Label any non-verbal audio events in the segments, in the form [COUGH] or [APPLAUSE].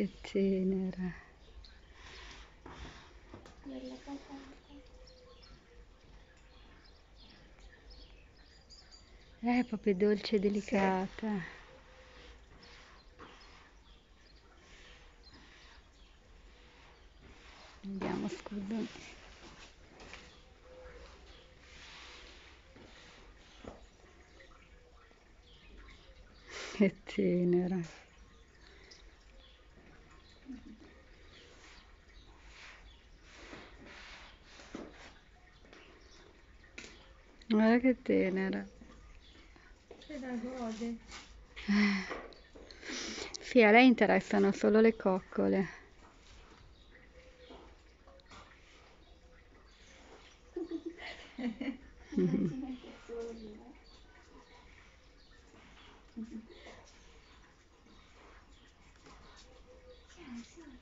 Che tenera. Eh, proprio dolce e delicata. Vediamo, scusami. Che tenera. Guarda che tenera. Se la gode. [SIGHS] Sì, a lei interessano solo le coccole. [LAUGHS] [LAUGHS] Ci mette solo lì, eh. Sì, sì.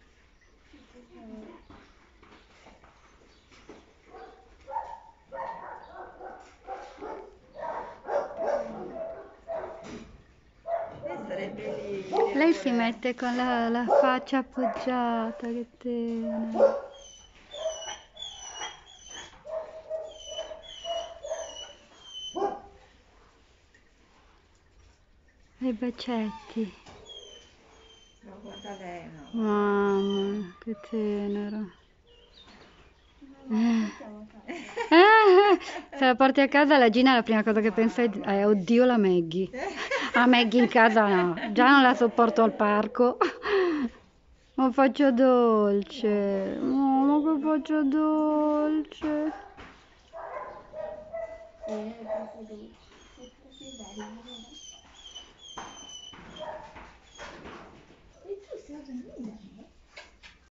E sarebbe lì. Lei si mette con la, la faccia appoggiata, che tenera. I bacetti. Mamma, che tenero. Eh, [LAUGHS] se la porti a casa la Gina la prima cosa che pensa è, è oddio la Maggie. A Maggie in casa no, già non la sopporto al parco. Ma faccio dolce, no, ma che faccio dolce. Eh,